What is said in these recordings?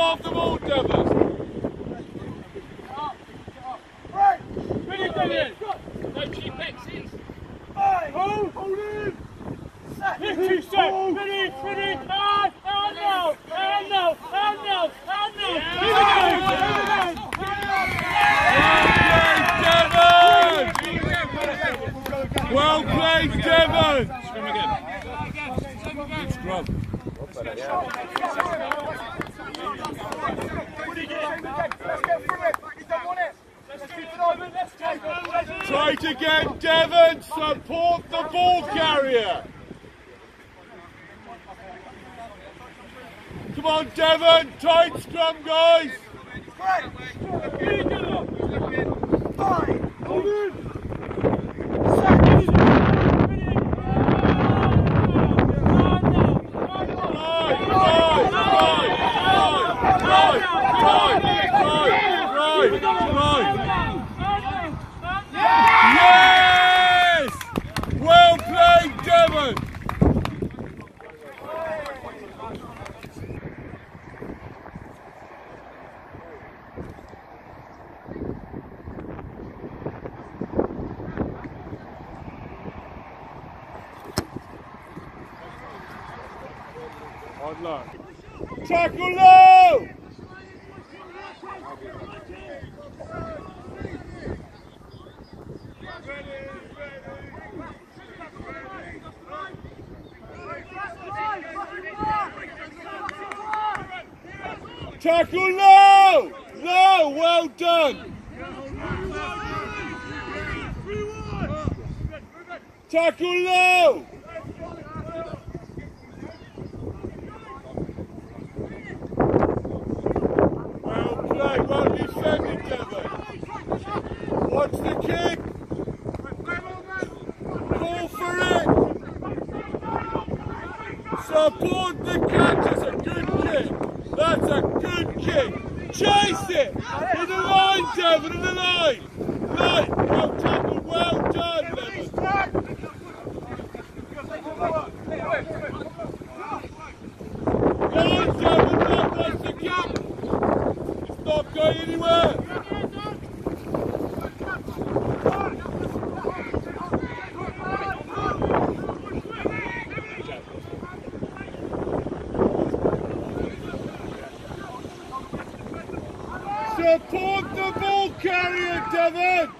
half the ball, Devon. Finish, Devon. No cheap exits. Hold, hold in. Fifty step. Finish, finish. And, and now, and now, and now, and now. Here we go. Well played, Devon. Scrum again. Good scrum. Let's get through it. He's done one it. Let's keep it on. Let's take it. Try to get Devon. Support the ball carrier. Come on, Devon. Tight scrum, guys. Five. Hold in. Right, right, right, right, right, right, right, right. Yes! Well played, Devon. Hard luck. Tackle low! Tackle low! Low, well done! Tackle low! Well played, well defended, Devon. Watch the kick. Call for it. Support the catch. It's a good kick. That's a good kick. Chase it. In the line, Devon, in the line. Well tackled. Well done, Devon. Line, Devon. Don't watch the kick. It's not going anywhere. Support ball carrier, Devon.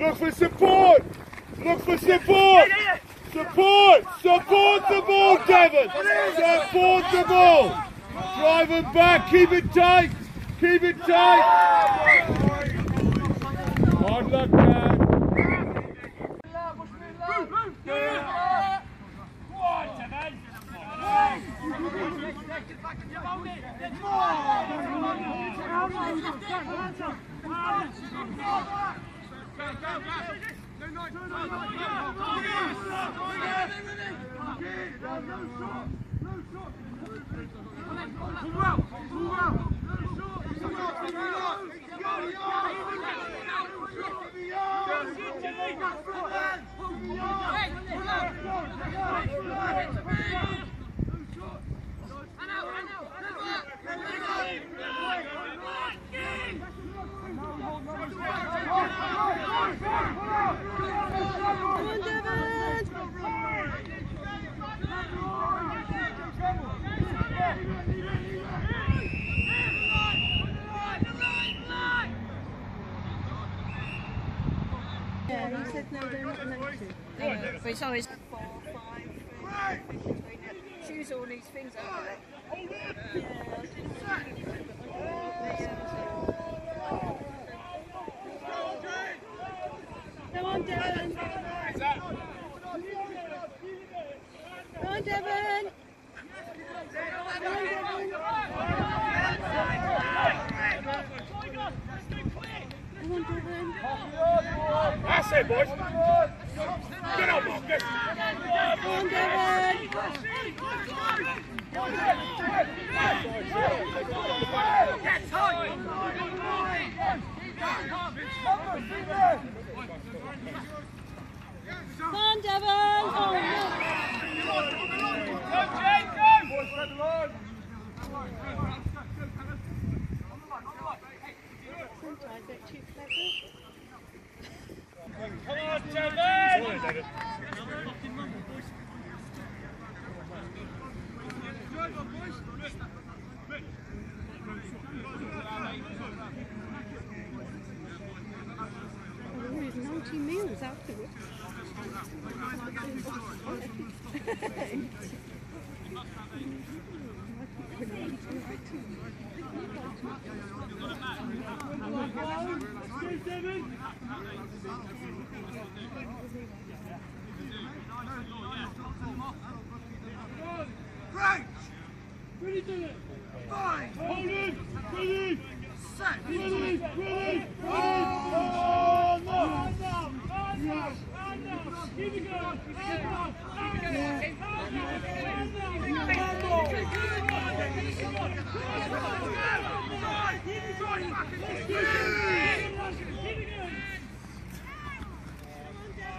Look for support. Look for support. Support. Support the ball, Devon. Support the ball. Drive it back. Keep it tight. Keep it tight. Hard luck, man. Come on. Yeah, he said no, they're not allowed to. Yeah, but it's always four, five, three. Choose all these things out of. Come on, Devon. Come on, Devon. Come on, Devon. Come on, Devon. That's it, boys. Get up, Marcus. Come on, Devon. Come on, Devon. Oh, no. Sometimes they're too clever. Come on, Devon! There were always 90 meals. Ready, Dylan. Hold in. Ready. Ready. Ready. Ready. Oh, no.